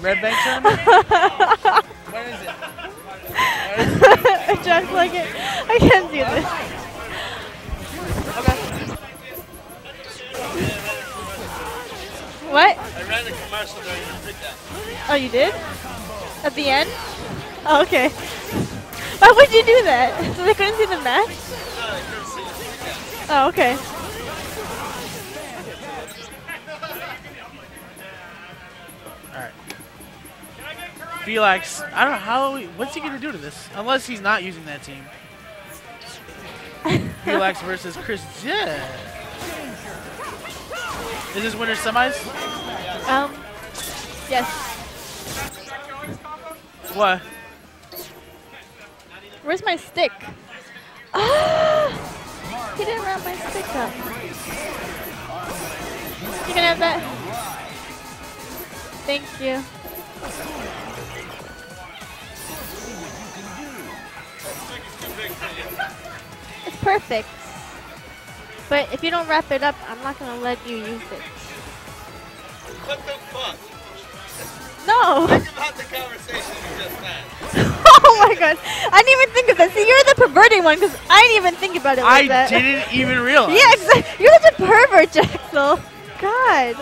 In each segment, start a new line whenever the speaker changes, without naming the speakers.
Red Bank tournament? when is it?
I just like it. I can't do this.
Okay.
What?
I ran the commercial there. You didn't that.
Oh, you did? At the end? Oh, okay. Why would you do that? So they couldn't see the match?
No, I couldn't see you.
Oh, okay.
Felix, I don't know how. What's he gonna do to this? Unless he's not using that team. Felix versus Chris. Yeah. Is this winner semis?
Um, yes.
What?
Where's my stick? Ah! He didn't wrap my stick up. You can have that. Thank you. It's perfect. But if you don't wrap it up, I'm not gonna let you use it.
What the fuck?
No!
Think about the conversation you just had.
oh my god. I didn't even think of that. See, you're the perverting one because I didn't even think about it like
I
that.
didn't even realize.
Yeah, exactly. You're such a pervert, Jaxel. God.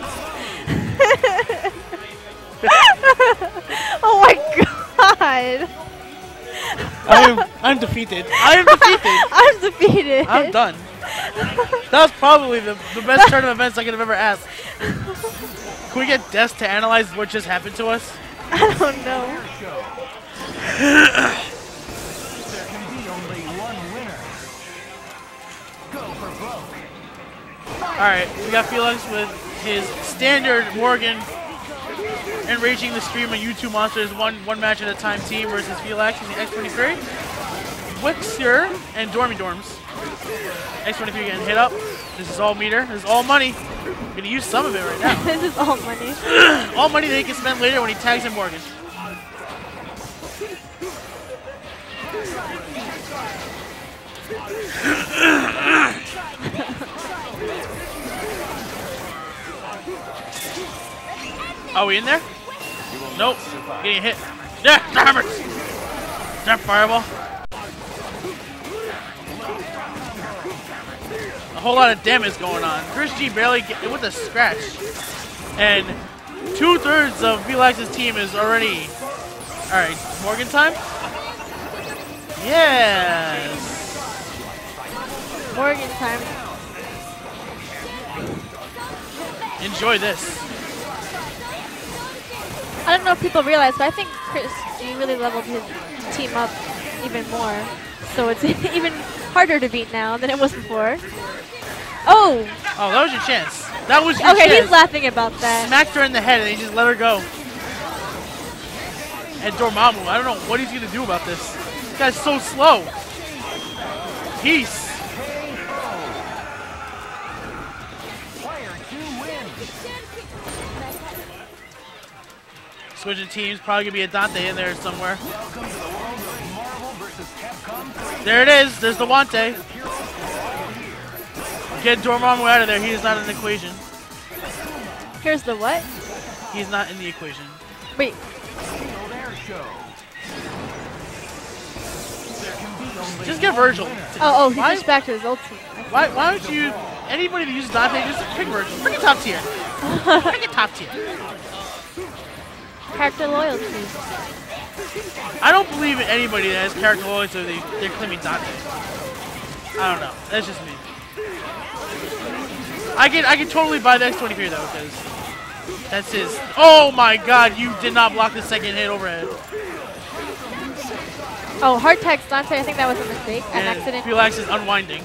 I'm, I'm defeated. I am defeated.
I'm defeated.
I'm done. That was probably the, the best turn of events I could have ever asked. Can we get Des to analyze what just happened to us?
I don't know.
There can be only one winner. Go for broke.
Alright, we got Felix with his standard Morrigan enraging the stream on YouTube Monsters one one match at a time team versus Felix in the X23. Wesker and Dormy Dorms. X23 getting hit up. This is all meter. This is all money. Gonna use some of it right now.
this is all money.
all money that he can spend later when he tags in Morrigan. Are we in there? Nope. Getting hit. Yeah, hammer. That fireball. A whole lot of damage going on. Chris G barely get with a scratch. And two thirds of Felix's team is already. Alright, Morrigan time? Yes.
Morrigan time.
Enjoy this.
I don't know if people realize, but I think Chris G really leveled his team up even more. So it's even harder to beat now than it was before. Oh!
Oh, that was your chance. That was your chance.
Okay,
chance.
he's laughing about that.
Smacked her in the head and he just let her go. And Dormammu, I don't know what he's going to do about this. This guy's so slow. Peace. Switching teams, probably going to be a Dante in there somewhere.
Welcome to the world of Marvel vs. Capcom 3.
There it is. There's the Wante. Get Dormammu out of there. He is not in the equation.
Here's the what?
He's not in the equation.
Wait,
Field Air Show. There can be only
Just get Vergil.
oh, oh, he
Why-
back to his old team.
Why, why don't you, anybody that uses Dante, just pick Vergil. Bring it top tier. Bring it top tier.
Character loyalty.
I don't believe in anybody that has character loyalty so they, they're claiming Dante. I don't know. That's just me. I can I can totally buy the X23 though, because that's his. Oh my god, you did not block the second hit overhead.
Oh, hard text Dante. I think that was a mistake, an
And
accident.
Felix is unwinding.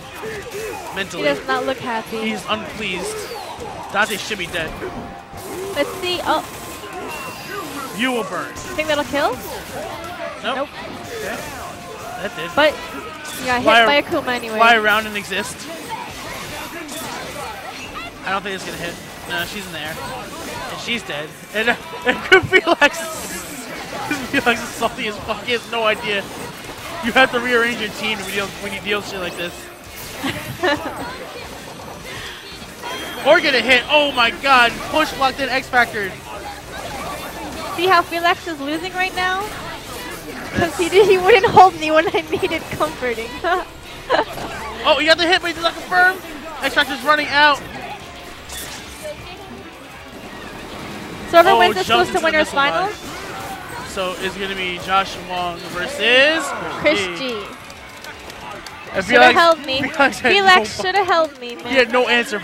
mentally.
He does not look happy.
He's unpleased. Dante should be dead.
Let's see. Oh,
You will burn.
think that'll kill?
Nope.
Nope.
Okay. That did.
But you got hit by a Kuma anyway.
Fly around and exist. I don't think it's gonna hit. No, she's in there. And she's dead. And, uh, and Felix Felix is salty as fuck. He has no idea. You have to rearrange your team when you deal, when you deal shit like this. Or get a hit. Oh my god. Push blocked in X Factor.
See how Felix is losing right now? Because he did, he wouldn't hold me when I needed comforting.
Oh, he got the hit, but he did not confirm. X Factor's running out.
so whoever
Oh,
wins
jumped
goes to winners
missile line.
finals.
So it's going to be Justin Wong versus
Chris
G.
G. Should have held me.
Felix had
Felix
no-
should have held me, man.
He had no answer for that.